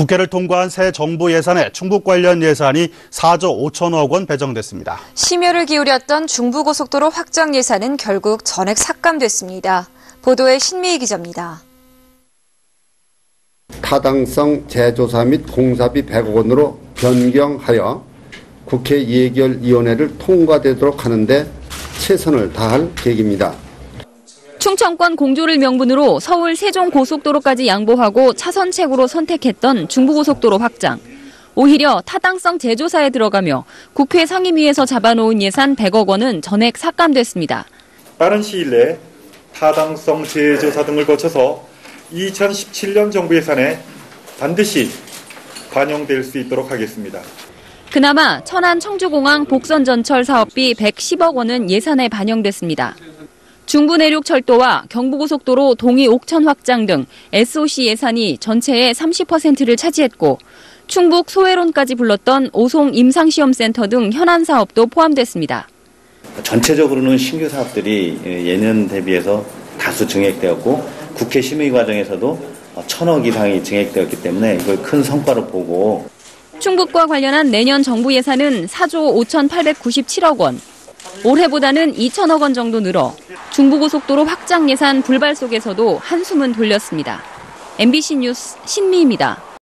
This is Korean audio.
국회를 통과한 새 정부 예산에 충북 관련 예산이 4조 5천억 원 배정됐습니다. 심혈을 기울였던 중부고속도로 확장 예산은 결국 전액 삭감됐습니다. 보도에 신미희 기자입니다. 타당성 재조사 및 공사비 100억 원으로 변경하여 국회 예결위원회를 통과되도록 하는데 최선을 다할 계획입니다. 충청권 공조를 명분으로 서울 세종 고속도로까지 양보하고 차선책으로 선택했던 중부고속도로 확장. 오히려 타당성 재조사에 들어가며 국회 상임위에서 잡아놓은 예산 100억 원은 전액 삭감됐습니다. 빠른 시일 내에 타당성 재조사 등을 거쳐서 2017년 정부 예산에 반드시 반영될 수 있도록 하겠습니다. 그나마 천안 청주공항 복선 전철 사업비 110억 원은 예산에 반영됐습니다. 중부 내륙 철도와 경부고속도로 동이 옥천 확장 등 SOC 예산이 전체의 30%를 차지했고 충북 소회론까지 불렀던 오송 임상시험센터 등 현안 사업도 포함됐습니다. 전체적으로는 신규 사업들이 예년 대비해서 다수 증액되었고 국회 심의 과정에서도 천억 이상이 증액되었기 때문에 이걸 큰 성과로 보고 충북과 관련한 내년 정부 예산은 4조 5,897억 원, 올해보다는 2천억 원 정도 늘어 중부고속도로 확장 예산 불발 속에서도 한숨은 돌렸습니다. MBC 뉴스 신미입니다.